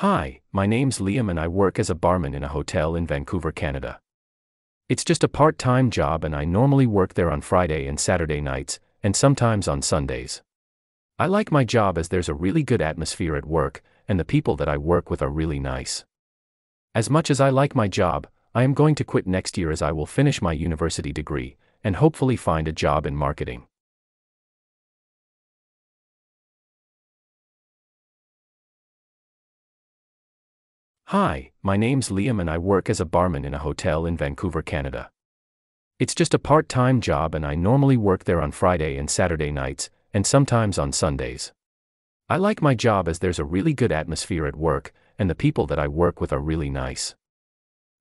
Hi, my name's Liam and I work as a barman in a hotel in Vancouver, Canada. It's just a part time job and I normally work there on Friday and Saturday nights, and sometimes on Sundays. I like my job as there's a really good atmosphere at work, and the people that I work with are really nice. As much as I like my job, I am going to quit next year as I will finish my university degree, and hopefully find a job in marketing. Hi, my name's Liam and I work as a barman in a hotel in Vancouver, Canada. It's just a part time job and I normally work there on Friday and Saturday nights, and sometimes on Sundays. I like my job as there's a really good atmosphere at work, and the people that I work with are really nice.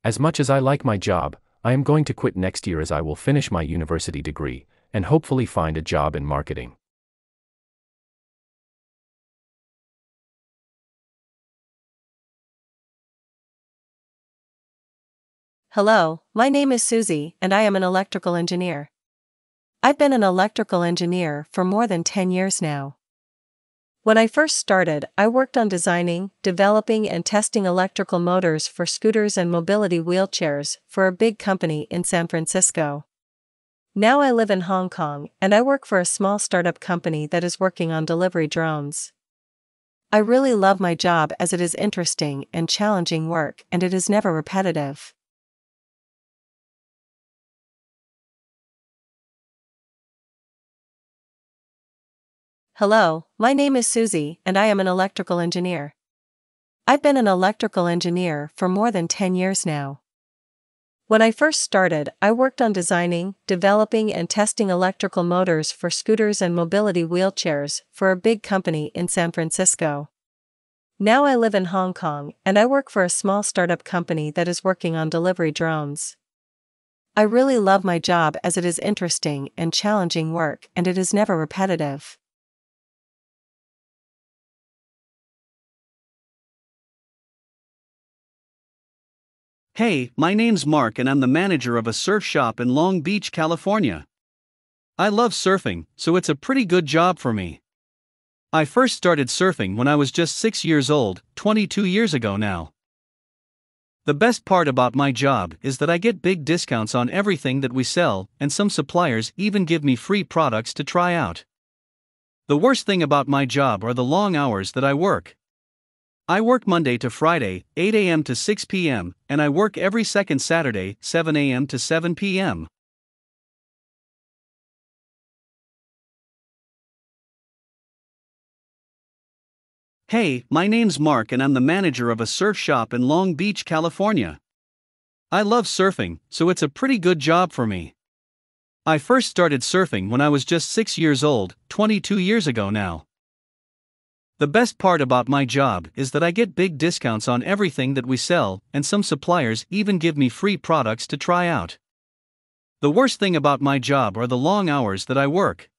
As much as I like my job, I am going to quit next year as I will finish my university degree, and hopefully find a job in marketing. Hello, my name is Susie, and I am an electrical engineer. I've been an electrical engineer for more than 10 years now. When I first started, I worked on designing, developing, and testing electrical motors for scooters and mobility wheelchairs for a big company in San Francisco. Now I live in Hong Kong and I work for a small startup company that is working on delivery drones. I really love my job as it is interesting and challenging work and it is never repetitive. Hello, my name is Susie and I am an electrical engineer. I've been an electrical engineer for more than 10 years now. When I first started, I worked on designing, developing, and testing electrical motors for scooters and mobility wheelchairs for a big company in San Francisco. Now I live in Hong Kong and I work for a small startup company that is working on delivery drones. I really love my job as it is interesting and challenging work and it is never repetitive. Hey, my name's Mark and I'm the manager of a surf shop in Long Beach, California. I love surfing, so it's a pretty good job for me. I first started surfing when I was just 6 years old, 22 years ago now. The best part about my job is that I get big discounts on everything that we sell, and some suppliers even give me free products to try out. The worst thing about my job are the long hours that I work. I work Monday to Friday, 8 a.m. to 6 p.m., and I work every second Saturday, 7 a.m. to 7 p.m. Hey, my name's Mark and I'm the manager of a surf shop in Long Beach, California. I love surfing, so it's a pretty good job for me. I first started surfing when I was just 6 years old, 22 years ago now. The best part about my job is that I get big discounts on everything that we sell, and some suppliers even give me free products to try out. The worst thing about my job are the long hours that I work.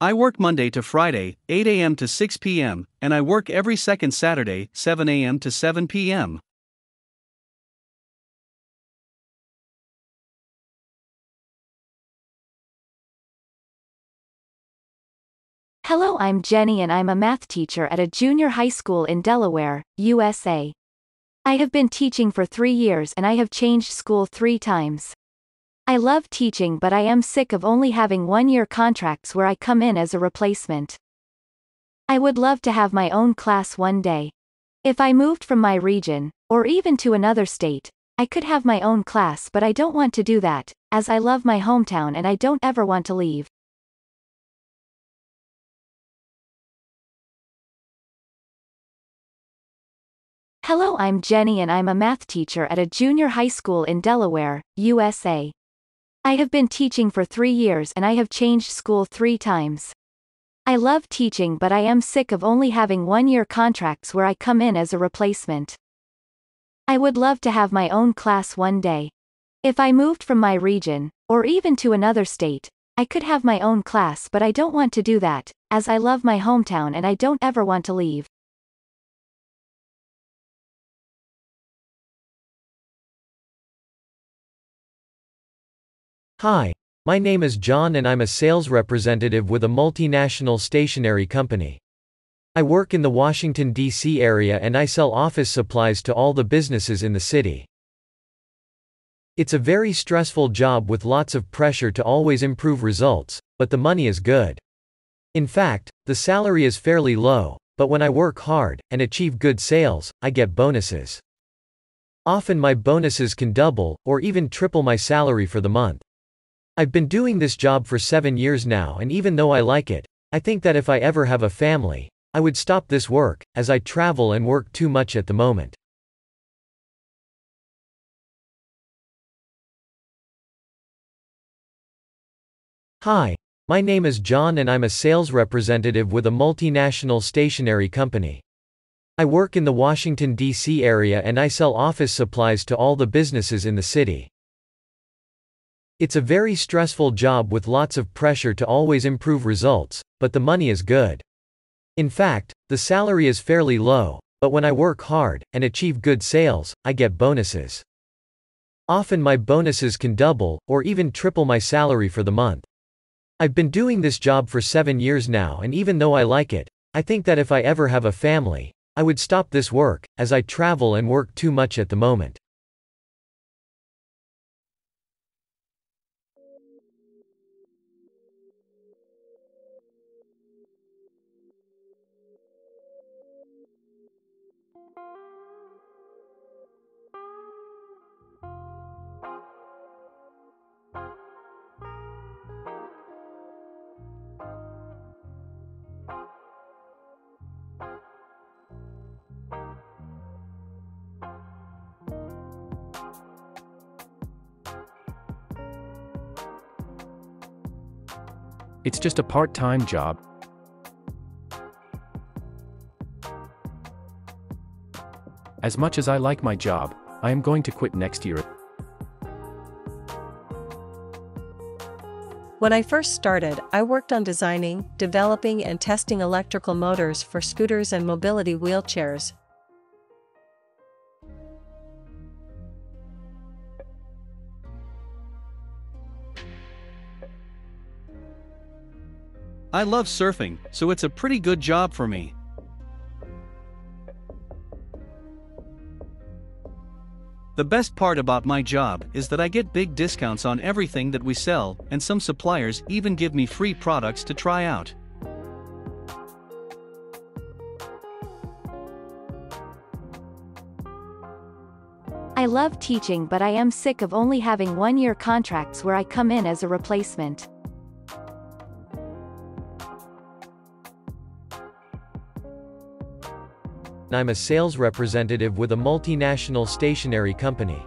I work Monday to Friday, 8 a.m. to 6 p.m., and I work every second Saturday, 7 a.m. to 7 p.m. Hello, I'm Jenny and I'm a math teacher at a junior high school in Delaware, USA. I have been teaching for three years and I have changed school three times. I love teaching, but I am sick of only having one year contracts where I come in as a replacement. I would love to have my own class one day. If I moved from my region, or even to another state, I could have my own class, but I don't want to do that, as I love my hometown and I don't ever want to leave. Hello, I'm Jenny and I'm a math teacher at a junior high school in Delaware, USA. I have been teaching for three years and I have changed school three times. I love teaching, but I am sick of only having one year contracts where I come in as a replacement. I would love to have my own class one day. If I moved from my region, or even to another state, I could have my own class but I don't want to do that, as I love my hometown and I don't ever want to leave. Hi, my name is John and I'm a sales representative with a multinational stationery company. I work in the Washington, D.C. area and I sell office supplies to all the businesses in the city. It's a very stressful job with lots of pressure to always improve results, but the money is good. In fact, the salary is fairly low, but when I work hard and achieve good sales, I get bonuses. Often my bonuses can double, or even triple my salary for the month. I've been doing this job for seven years now and even though I like it, I think that if I ever have a family, I would stop this work, as I travel and work too much at the moment. Hi, my name is John and I'm a sales representative with a multinational stationery company. I work in the Washington, D.C. area and I sell office supplies to all the businesses in the city. It's a very stressful job with lots of pressure to always improve results, but the money is good. In fact, the salary is fairly low, but when I work hard and achieve good sales, I get bonuses. Often my bonuses can double, or even triple my salary for the month. I've been doing this job for seven years now and even though I like it, I think that if I ever have a family, I would stop this work, as I travel and work too much at the moment. Thank you. It's just a part time job. As much as I like my job, I am going to quit next year. When I first started, I worked on designing, developing, and testing electrical motors for scooters and mobility wheelchairs. I love surfing, so it's a pretty good job for me. The best part about my job is that I get big discounts on everything that we sell, and some suppliers even give me free products to try out. I love teaching but I am sick of only having one-year contracts where I come in as a replacement. I'm a sales representative with a multinational stationery company.